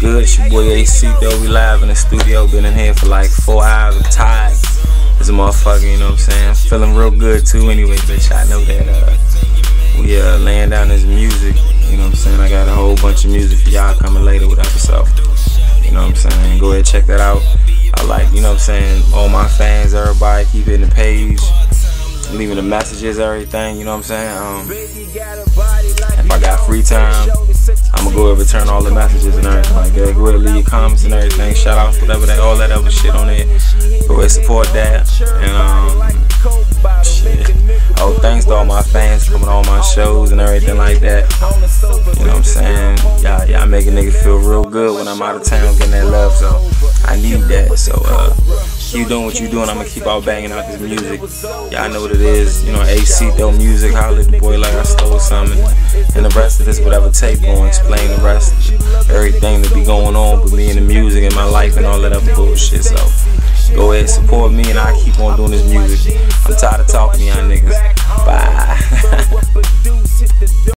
good? It's your boy AC though. We live in the studio. Been in here for like four hours. I'm tired. A motherfucker, you know what I'm saying? Feeling real good too anyway, bitch. I know that uh, we uh, laying down this music. You know what I'm saying? I got a whole bunch of music for y'all coming later, whatever. So, you know what I'm saying? Go ahead, check that out. I like, you know what I'm saying? All my fans, everybody, keep hitting the page leaving the messages, everything, you know what I'm saying? Um, if I got free time, return all the messages and everything like that. Go ahead, leave your comments and everything, shout outs, whatever that, all that other shit on it. Go ahead, support that. And, um, shit. Oh, thanks to all my fans coming to all my shows and everything like that. You know what I'm saying? Y'all, y'all make a nigga feel real good when I'm out of town getting that love, so I need that. So, uh, keep doing what you're doing. I'm gonna keep out banging out this music. Y'all know what it is. You know, Acito music. Holla the boy like I stole And the rest of this, whatever tape gonna explain the rest, everything that be going on with me and the music and my life and all that other bullshit. So go ahead, support me, and I keep on doing this music. I'm tired of talking to y'all niggas.